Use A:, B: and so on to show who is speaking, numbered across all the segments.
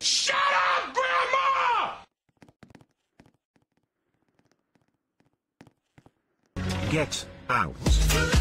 A: Shut up, Grandma!
B: Get out.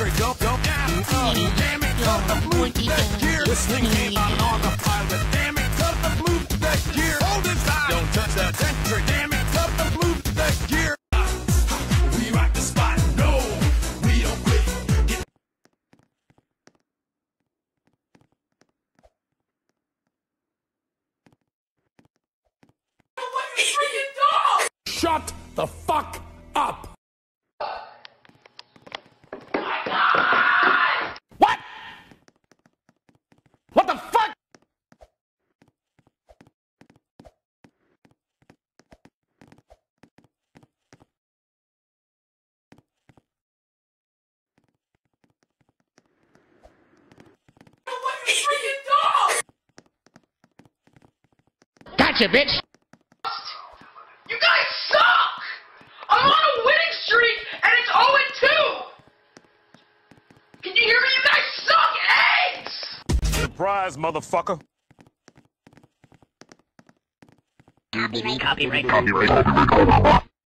A: Don't, don't, oh, damn it, cut the move that gear. This thing came out on the pilot. Damn it, cut the move to that gear. Hold it tight. Don't touch that sentry. Damn it, cut the move to that gear. We rock the spot. No, we don't quit. Get Shut the fuck up! What? What the fuck?
C: Gotcha, bitch!
D: You guys suck! I'm on a winning streak and it's 0 2! Can you hear me? You guys suck eggs!
A: Surprise, motherfucker.
C: Copyright, copyright, copyright.